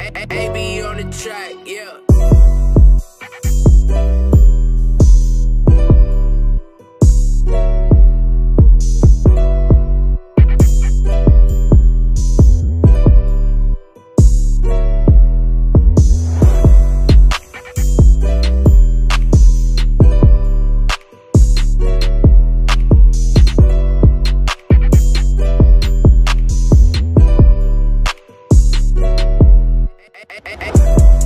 A-A-A-A-B on the track, yeah. Hey, hey, hey, hey.